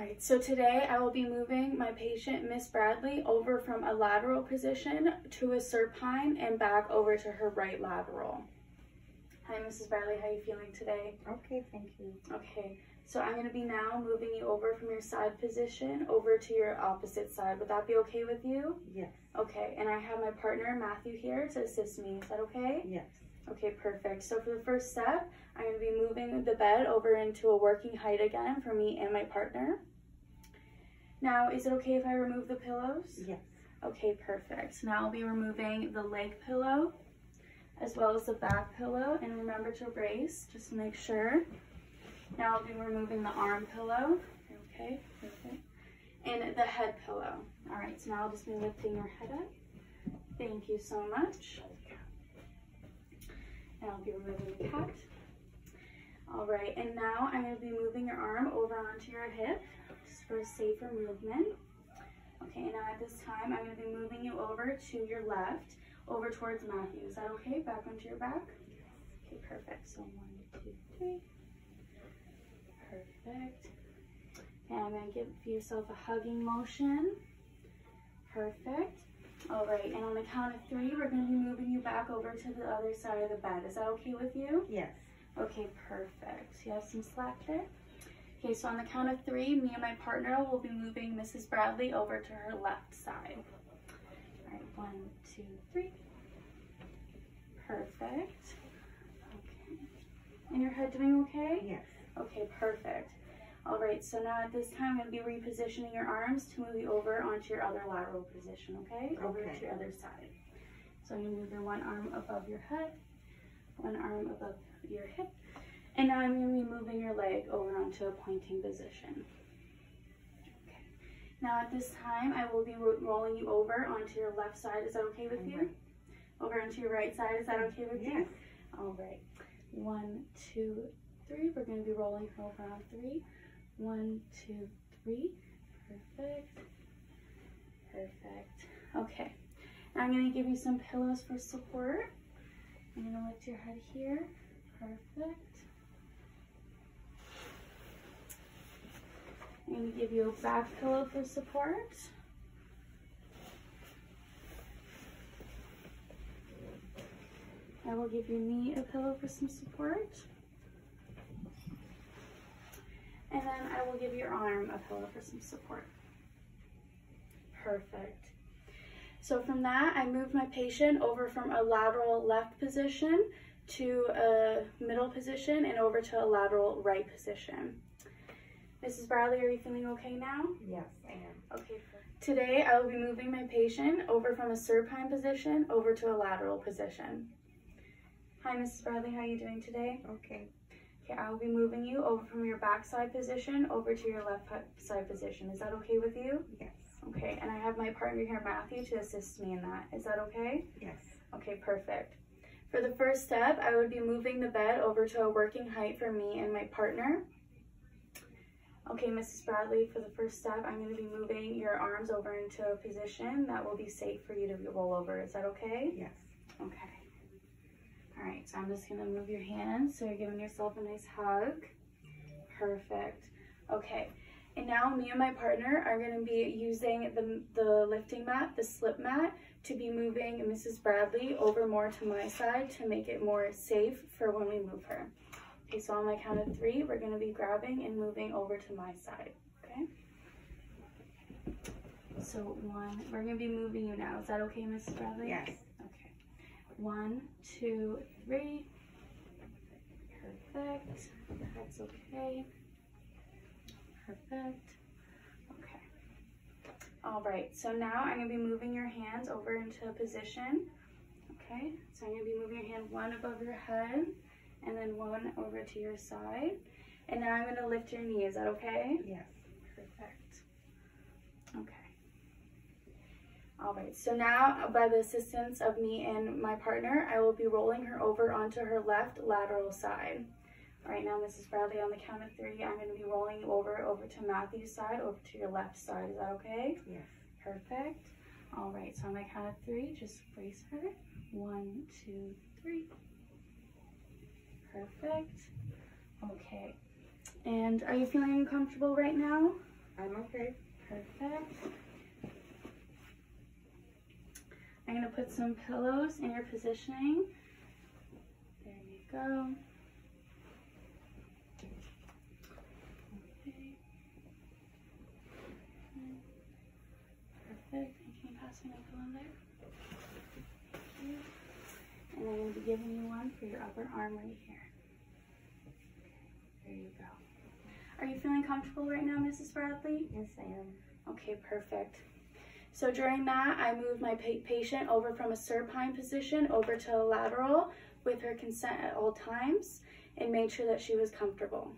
right, so today I will be moving my patient, Miss Bradley, over from a lateral position to a supine and back over to her right lateral. Hi, Mrs. Bradley, how are you feeling today? Okay, thank you. Okay, so I'm gonna be now moving you over from your side position over to your opposite side. Would that be okay with you? Yes, Okay, and I have my partner, Matthew, here to assist me. Is that okay? yes, Okay, perfect. So for the first step, I'm going to be moving the bed over into a working height again for me and my partner. Now, is it okay if I remove the pillows? yes. Okay, perfect. Now I'll be removing the leg pillow as well as the back pillow and remember to brace just to make sure. Now I'll be removing the arm pillow. Okay, perfect. And the head pillow. All right, so now I'll just be lifting your head up. Thank you so much. And I'll be removing the cat. All right, and now I'm going to be moving your arm over onto your hip for a safer movement. Okay, now at this time, I'm going to be moving you over to your left, over towards Matthew. Is that okay? Back onto your back? Okay, perfect. So one, two, three. Perfect. And I'm going to give yourself a hugging motion. Perfect. All right, and on the count of three, we're going to be moving you back over to the other side of the bed. Is that okay with you? Yes. Okay, perfect. You have some slack there? Okay, so on the count of three, me and my partner will be moving Mrs. Bradley over to her left side. All right, one, two, three. Perfect. Okay. And your head doing okay? Yes. Okay, perfect. All right, so now at this time, I'm going to be repositioning your arms to move you over onto your other lateral position, okay? Over to your other side. So you move your one arm above your head, one arm above your hip, and now I'm going to be moving your leg over onto a pointing position. Okay. Now at this time, I will be rolling you over onto your left side. Is that okay with you? Over onto your right side. Is that okay with you? Yes. All right. One, two, three. We're going to be rolling over on three. One, two, three. Perfect. Perfect. Okay. Now I'm going to give you some pillows for support. I'm going to lift your head here. Perfect. I'm to give you a back pillow for support. I will give your knee a pillow for some support. And then I will give your arm a pillow for some support. Perfect. So from that, I moved my patient over from a lateral left position to a middle position and over to a lateral right position. Mrs. Bradley, are you feeling okay now? Yes, I am. Okay. Today, I will be moving my patient over from a supine position over to a lateral position. Hi, Mrs. Bradley. How are you doing today? Okay. Okay, I will be moving you over from your backside position over to your left side position. Is that okay with you? Yes. Okay, and I have my partner here, Matthew, to assist me in that. Is that okay? Yes. Okay, perfect. For the first step, I would be moving the bed over to a working height for me and my partner. Okay, Mrs. Bradley, for the first step, I'm going to be moving your arms over into a position that will be safe for you to roll over. Is that okay? Yes. Okay. All right, so I'm just gonna move your hands so you're giving yourself a nice hug. Perfect. Okay, and now me and my partner are gonna be using the, the lifting mat, the slip mat, to be moving Mrs. Bradley over more to my side to make it more safe for when we move her. Okay, so on my count of three, we're gonna be grabbing and moving over to my side, okay? So one, we're gonna be moving you now. Is that okay, Mrs. Bradley? Yes. Okay. One, two, three. Perfect. That's okay. Perfect. Okay. All right. So now I'm going to be moving your hands over into a position. Okay. So I'm going to be moving your hand one above your head and then one over to your side. And now I'm going to lift your knee. Is that okay? Yes. Perfect. Okay. All right, so now uh, by the assistance of me and my partner, I will be rolling her over onto her left lateral side. All right, now Mrs. Bradley, on the count of three, I'm gonna be rolling you over, over to Matthew's side, over to your left side. Is that okay? Yes. Perfect. All right, so on my count of three, just brace her. One, two, three. Perfect. Okay. And are you feeling uncomfortable right now? I'm okay. Perfect. I'm going to put some pillows in your positioning. There you go. Okay. Perfect. And can you pass me my pillow there? Thank you. And I'm going to be giving you one for your upper arm right here. There you go. Are you feeling comfortable right now, Mrs. Bradley? Yes, I am. Okay, perfect. So during that, I moved my pa- patient over from a supine position over to a lateral with her consent at all times and made sure that she was comfortable.